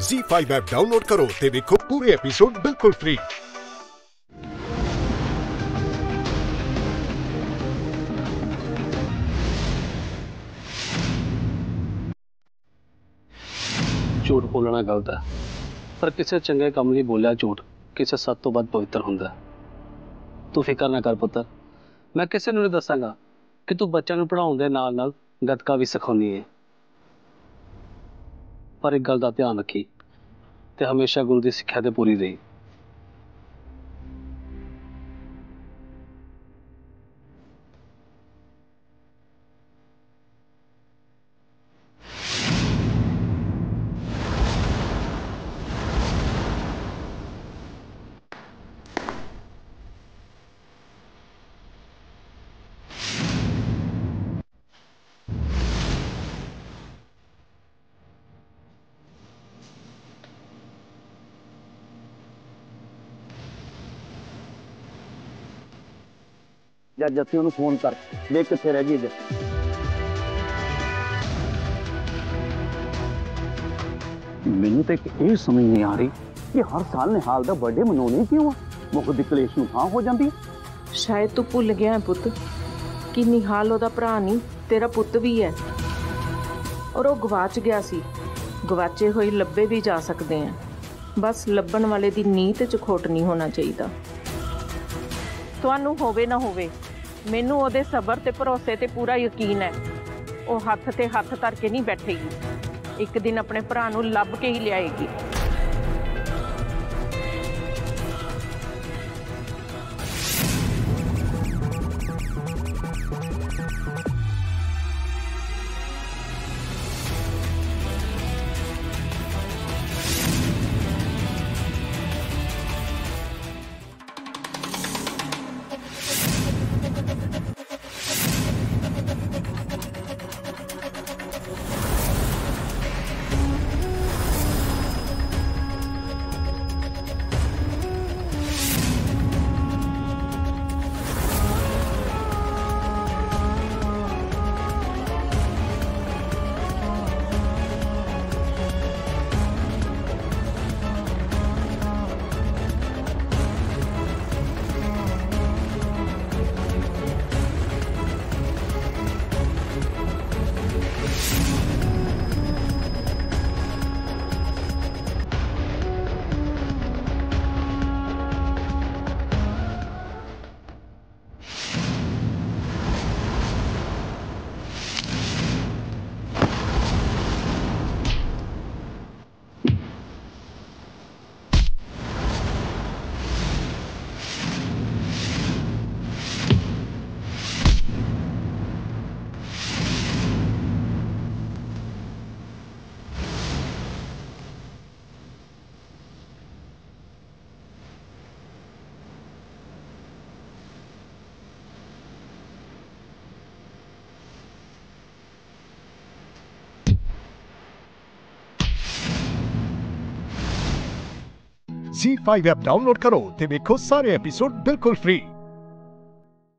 Z5 app download ਕਰੋ ਤੇ ਵੇਖੋ ਪੂਰੇ ਐਪੀਸੋਡ ਬਿਲਕੁਲ ਫ੍ਰੀ ਝੂਠ ਬੋਲਣਾ ਗਲਤ ਹੈ ਪਰ ਕਿਸੇ ਚੰਗੇ ਕੰਮ ਲਈ ਬੋਲਿਆ ਝੂਠ ਕਿਸੇ ਸੱਤ ਤੋਂ ਵੱਧ ਪਵਿੱਤਰ ਹੁੰਦਾ ਹੈ। ਤੂੰ ਫਿਕਰ ਨਾ ਕਰ ਪੁੱਤਰ ਮੈਂ ਕਿਸੇ ਨੂੰ ਨਹੀਂ ਦੱਸਾਂਗਾ ਕਿ ਤੂੰ ਬੱਚਿਆਂ ਨੂੰ ਪੜ੍ਹਾਉਣ ਦੇ ਨਾਲ ਨਾਲ ਗੱਤਕਾ ਵੀ ਸਿਖਾਉਂਦੀ ਹੈ ਪਰ ਇੱਕ ਗੱਲ ਦਾ ਧਿਆਨ ਰੱਖੀ ਤੇ ਹਮੇਸ਼ਾ ਗੁਰੂ ਦੀ ਸਿੱਖਿਆ ਤੇ ਪੂਰੀ ਰਹੀ। ਜਾਂ ਜੱਸੀ ਉਹਨੂੰ ਫੋਨ ਕਰ ਵੇਖ ਕਿੱਥੇ ਰਹਿ ਗਈ ਜੇ ਮੈਨੂੰ ਤੇ ਇੱਕ ਇਹ ਸਮਝ ਨਹੀਂ ਆ ਰਹੀ ਕਿ ਹਰ ਸਾਲ ਨਿਹਾਲ ਦਾ ਬਰਥਡੇ ਮਨਾਉਣੇ ਕਿਉਂ ਆ ਮੁੱਖ ਦੀ ਕਲੇਸ਼ ਨੂੰ ਥਾਂ ਹੋ ਜਾਂਦੀ ਹੈ ਸ਼ਾਇਦ ਤੂੰ ਭੁੱਲ ਗਿਆ ਹੈ ਪੁੱਤ ਕਿ ਨਿਹਾਲ ਉਹਦਾ ਭਰਾ ਨਹੀਂ ਤੇਰਾ ਪੁੱਤ ਵੀ ਹੈ ਔਰ ਉਹ ਗਵਾਚ ਗਿਆ ਸੀ ਗਵਾਚੇ ਹੋਏ ਲੱਭੇ ਵੀ ਜਾ ਸਕਦੇ ਆ ਬਸ ਲੱਭਣ ਵਾਲੇ ਦੀ ਨੀਤ ਚ ਖੋਟ ਨਹੀਂ ਹੋਣਾ ਚਾਹੀਦਾ ਤੁਹਾਨੂੰ ਹੋਵੇ ਨਾ ਹੋਵੇ ਮੈਨੂੰ ਉਹਦੇ ਸਬਰ ਤੇ ਭਰੋਸੇ ਤੇ ਪੂਰਾ ਯਕੀਨ ਹੈ ਉਹ ਹੱਥ ਤੇ ਹੱਥ ਧਰ ਕੇ ਨਹੀਂ ਬੈਠੇਗੀ ਇੱਕ ਦਿਨ ਆਪਣੇ ਭਰਾ ਨੂੰ ਲੱਭ ਕੇ ਹੀ ਲਿਆਏਗੀ Z5 ਐਪ ਡਾਊਨਲੋਡ ਕਰੋ ਤੇ ਵੇਖੋ ਸਾਰੇ ਐਪੀਸੋਡ ਬਿਲਕੁਲ ਫ੍ਰੀ